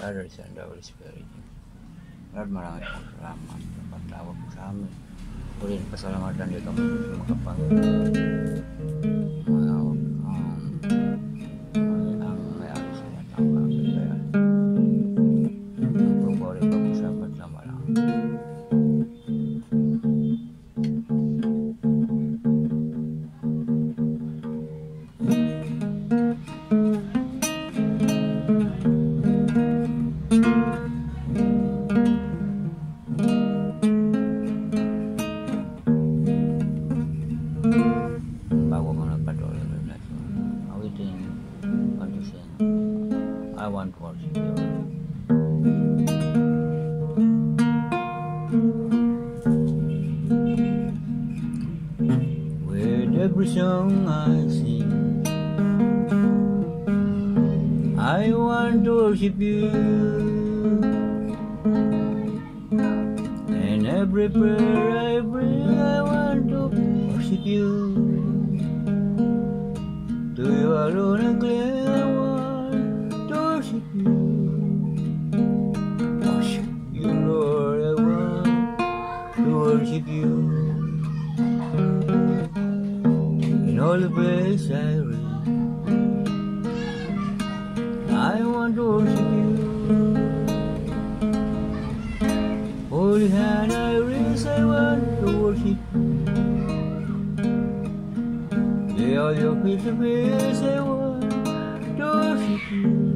Father, Son, and Holy Spirit. Lord, maraming po salamat sa pagtawag mo sa amin. Ulit pasalamatan dito kami sa mga Panginoon. I want worship you. With every song I sing, I want to worship you. And every prayer I bring, I want to worship you. To you alone I want to you. In all the place I read, I want to worship you. Holy hand I raise, I want to worship you. Lay all your feet to face, I want to worship you.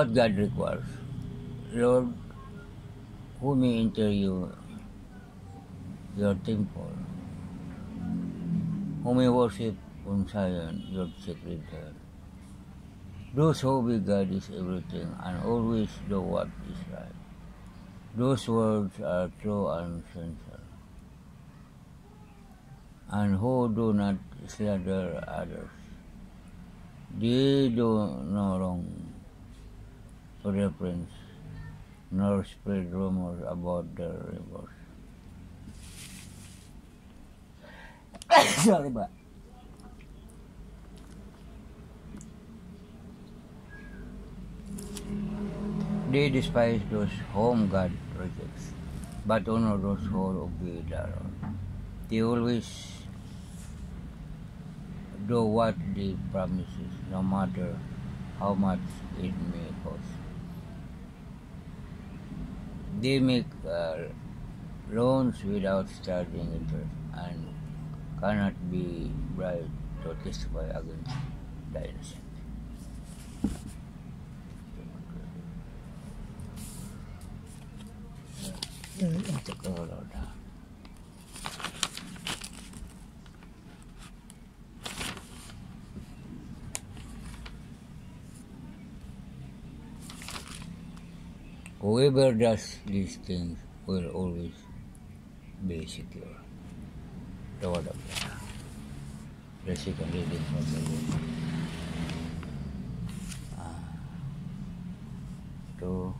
What God requires. Lord, who may enter you, your temple, who may worship on Zion, your sacred hill. Those who be God is everything and always do what is right. Those words are true and sincere. And who do not slander others. They do no wrong friends, nor spread rumors about their neighbors. Sorry ba? They despise those whom God rejects, but honor those who obey the Lord. They always do what they promises, no matter how much it may cost. They make uh, loans without charging interest and cannot be bribed to testify against the innocent. Ito ko, Lord. Whoever does these things will always be secure. The word of God. The second reading from the. Ah. To to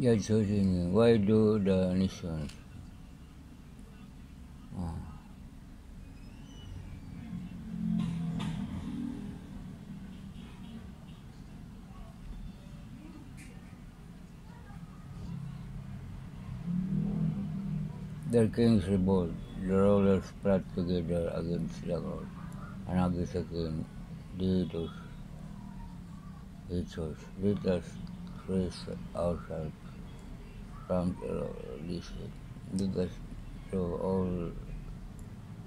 Judge Hosing, why do the nations? Ah. Their kings revolt, the rulers plot together against the God, and against the king, Deitos, Itos, let us trace ourselves let us to all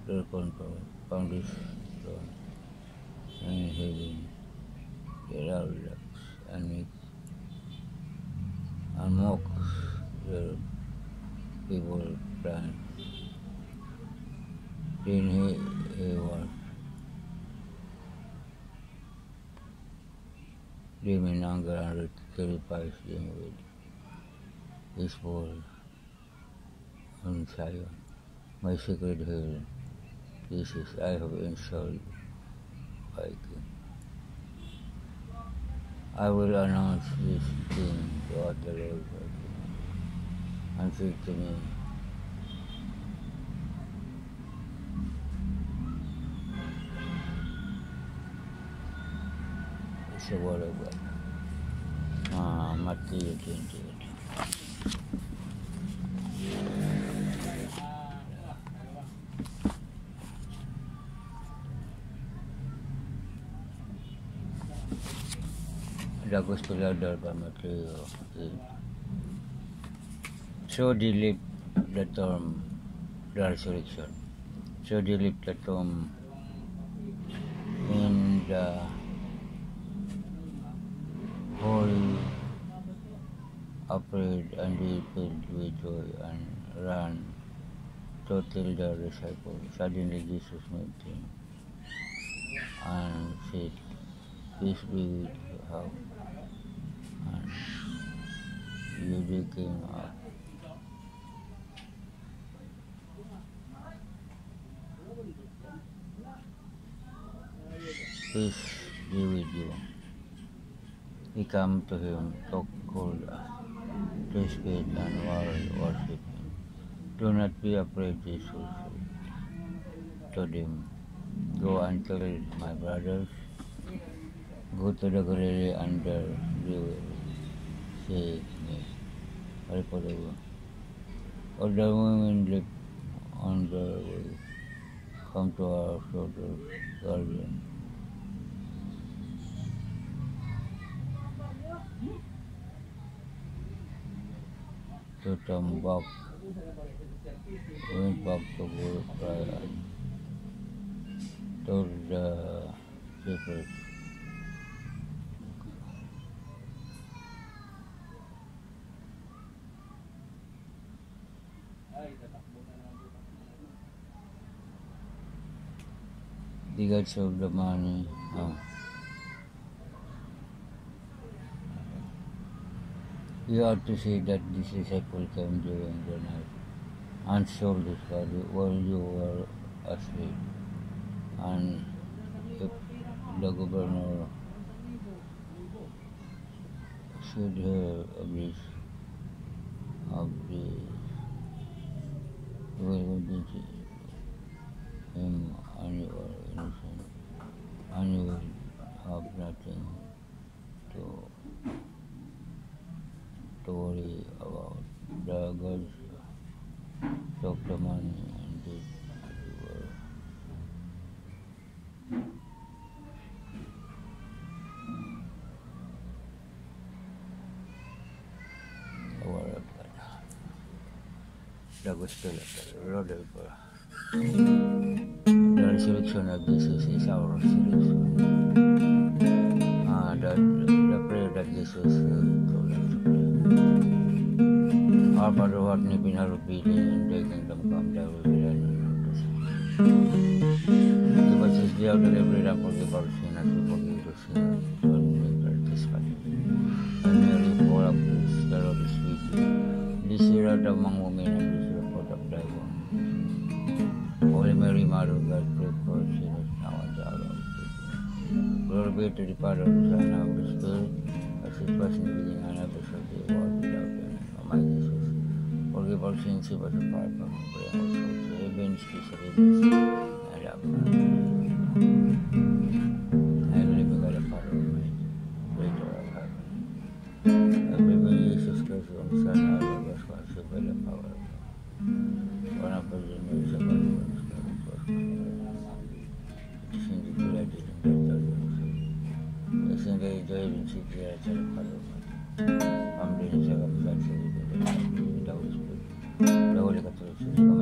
their control, foundation in heaven, the outlook, and it and mocks the people plan. Then he, he was them anger and terrifies them with his word on My secret hill, this is I have installed by. I will announce this thing to all the Lord and say to me, It's the word of God. Ah, Matthew 28. Um, is So deep the term the resurrection. So deep the term um, in the whole afraid and be filled with joy and ran to tell the disciples. Suddenly Jesus met him and said, Peace be with. You came up. Peace be with you. He come to him, talk cold, speak and wor- worship him. Do not be afraid, Jesus said to them. Go and tell my brothers, go to the Galilee and there they will see me. Pray for the Lord. All the women live on the way, come to our shoulders, guardian. to come back, went back to Gurukaya and told the shepherds, the gods of the money. Oh. You ought to see that this disciple came during the night and sold his body while you were asleep. And the governor should of this, of the have nothing to to worry about. The gods took the money and did the work. The word of God. The gospel of the Lord of God. The is our. Ah, the, the Jesus uh, told us to pray. Our Father who art in heaven, hallowed be name, thy kingdom come, thy will be done in. Give us this day our bread and forgive our sin as we forgive those sinners who make our the you. way to depart out of China was scary, as his person within an episode he was without learning. Oh my Jesus, forgive our sins, he was apart from the brain also. Revenge, he said, Italian city at Paloma. I'm a second batch.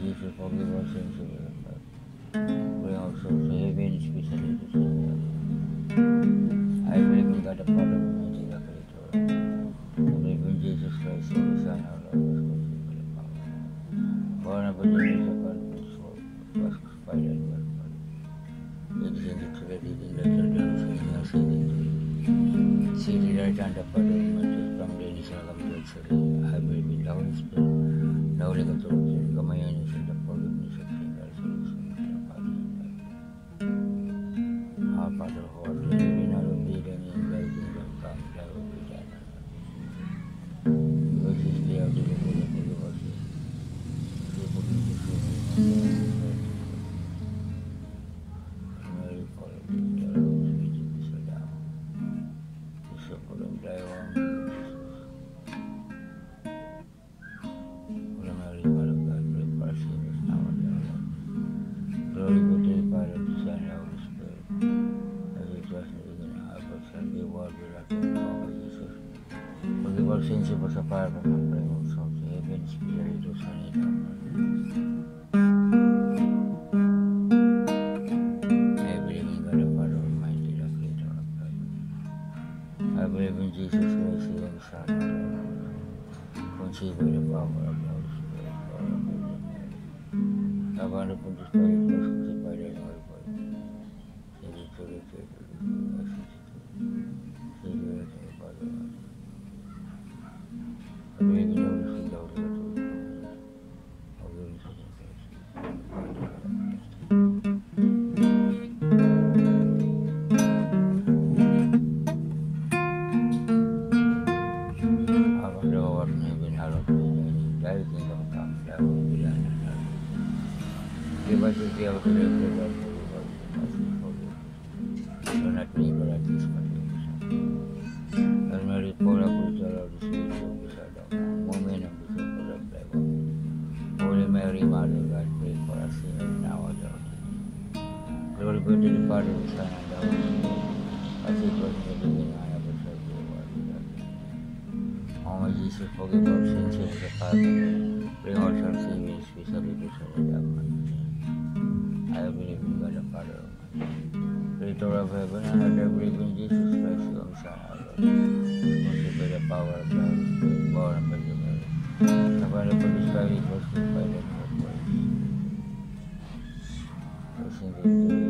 及时发挥关心是为人们，不要受随便去成立的制约。I believe in God. I believe in Jesus Christ, Jesus in Mm-hmm. আবার police পাইলে খুঁজে পাইলে আমার পাই চলে চলে চলে চলে চলে চলে Saluda pray for us here in our Lord. Glory be to the Father, the Son, and the Holy Spirit, as it was in the beginning, I ever serve the world without Almighty Jesus, forgive our sins and the Father, bring sons we you, I believe in God the Father, Creator of heaven and earth, I believe in Jesus Christ, your Son, our Lord, by the power of the born and the Mary, the Holy was crucified Mm-hmm.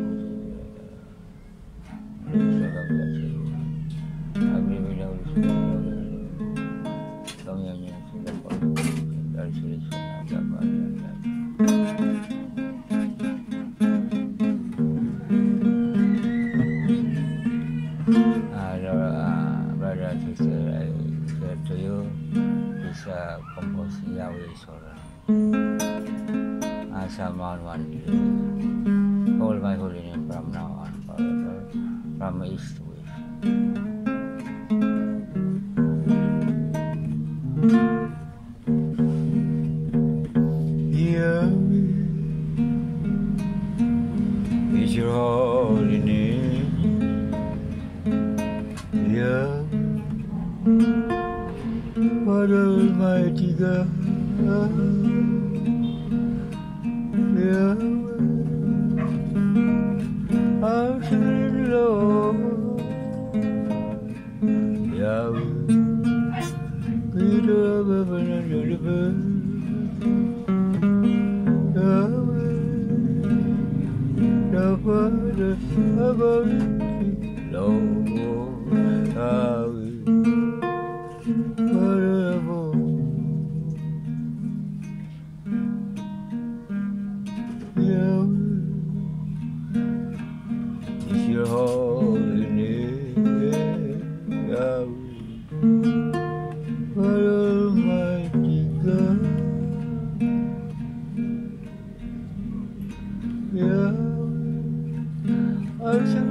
ocean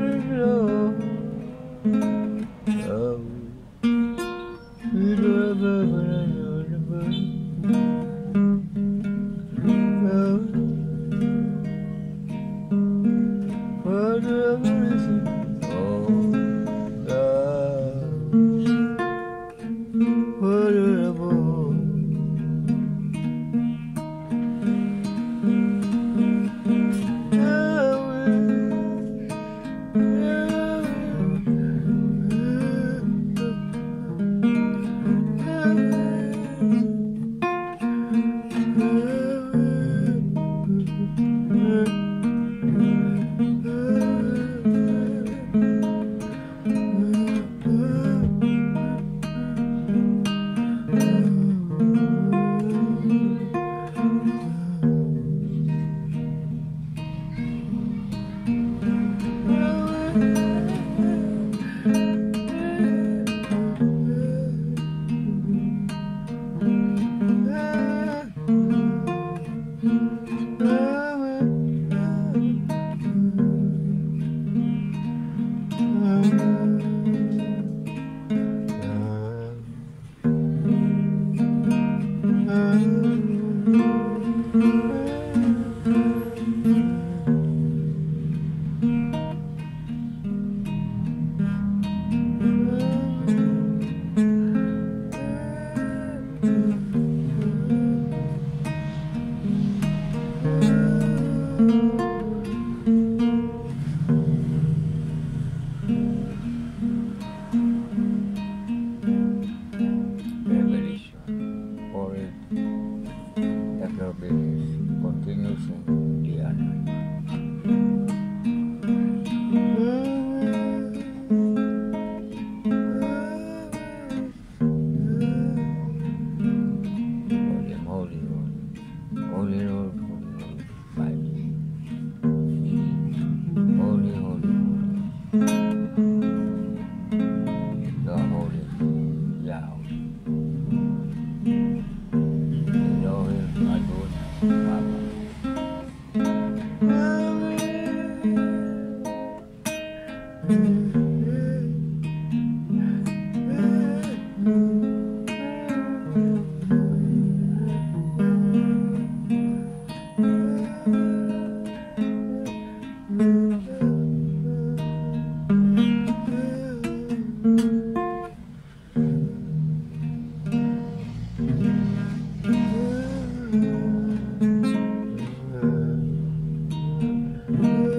Mm-hmm.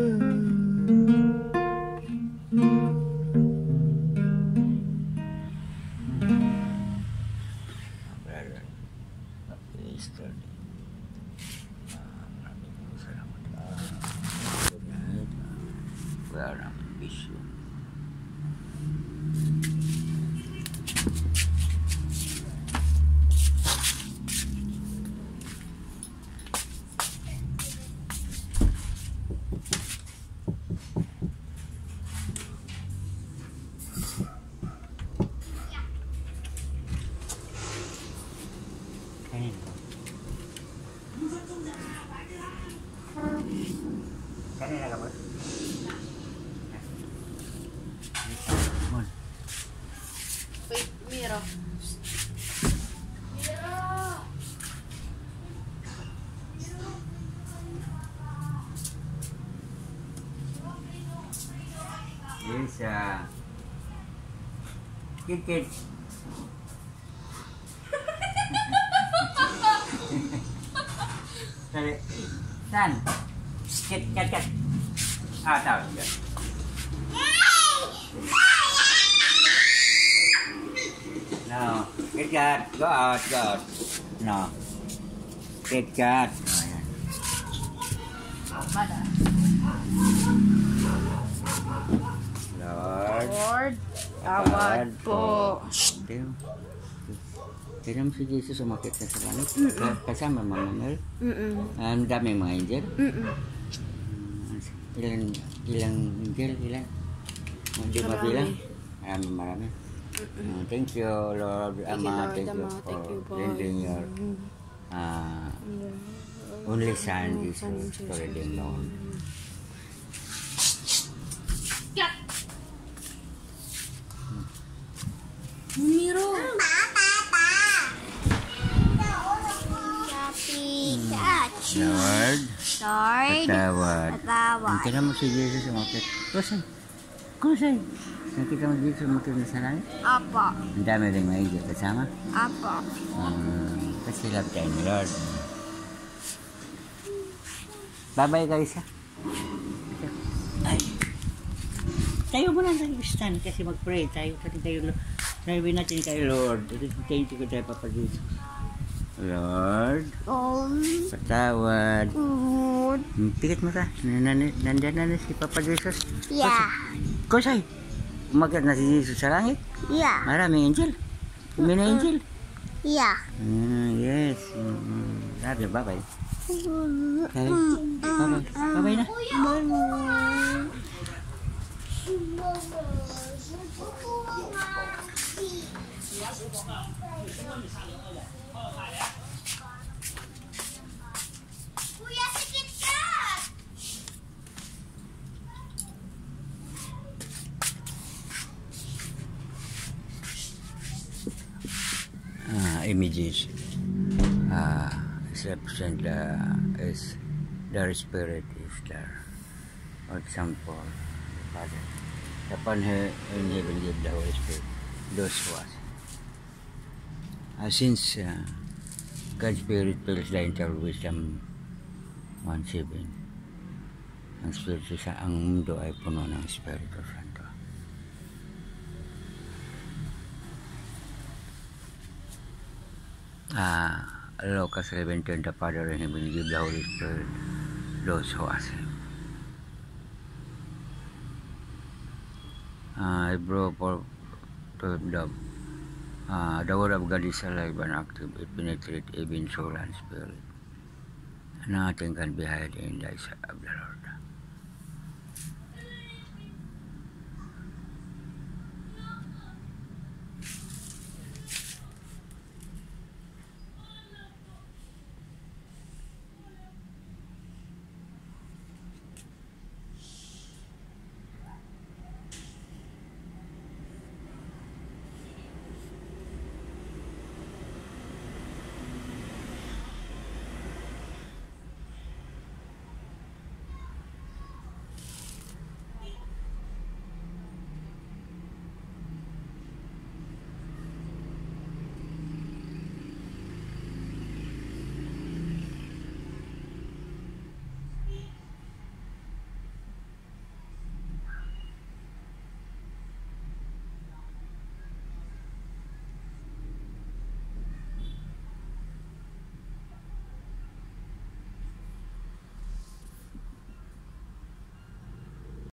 Kanina ka ba? Wait, Miro. Miro! Yes, ah. Kid. Dali. Saan? Ah, down, yeah. No, get that, go out, go out. No. Get that. Lord. Lord, awad po. Pero si Jesus umakit na sa langit. Mm -mm. Kasama mga Mel. Mm -mm. Ang daming mga angel. Mm -mm. Ilan, ilang angel, ilan? Hindi Marami. mabilang. Marami, marami. Uh, thank you, Lord Thank you, Ama. Lord Thank you Ama. for Thank you, Lord. lending your uh, only Son, Son, Jesus, to redeem the world. Miro. Lord, Lord, patawad. patawad. Nakita mo si Jesus umakit. Kusay. Kusay. Nakita mo si Jesus umakit na sa langit. Apo. Ang dami rin mga angel kasama. Apo. Um, kasi love tayo ni Lord. Babay kayo sa. Ay. Tayo muna tayo stand kasi mag-pray tayo. Kasi tayo, sabi natin kay Lord. Thank you ko tayo Papa Jesus. Lord, Um, patawad. good. Hmm, Pikit mo ta. Nan- Nandyan na si Papa Jesus. Yeah. Kusay. Umagat na si Jesus sa langit. Yeah. Maraming angel. May na angel. Yeah. Mm, yes. Mm, Sabi, bye-bye. Bye-bye. Bye-bye. Bye-bye na. Kuya, Images. Ah, is represent the is their spirit is there. For example, Father, upon her in heaven give the Holy Spirit, those who us. Ah, since uh, God's Spirit fills the entire wisdom 1.7, ang Espiritu sa ang mundo ay puno ng Espiritu Santo. Ask Him. Ah, Hebrew for to the ah, the word of God is alive and active. It penetrates even soul and spirit. Nothing can be hid in the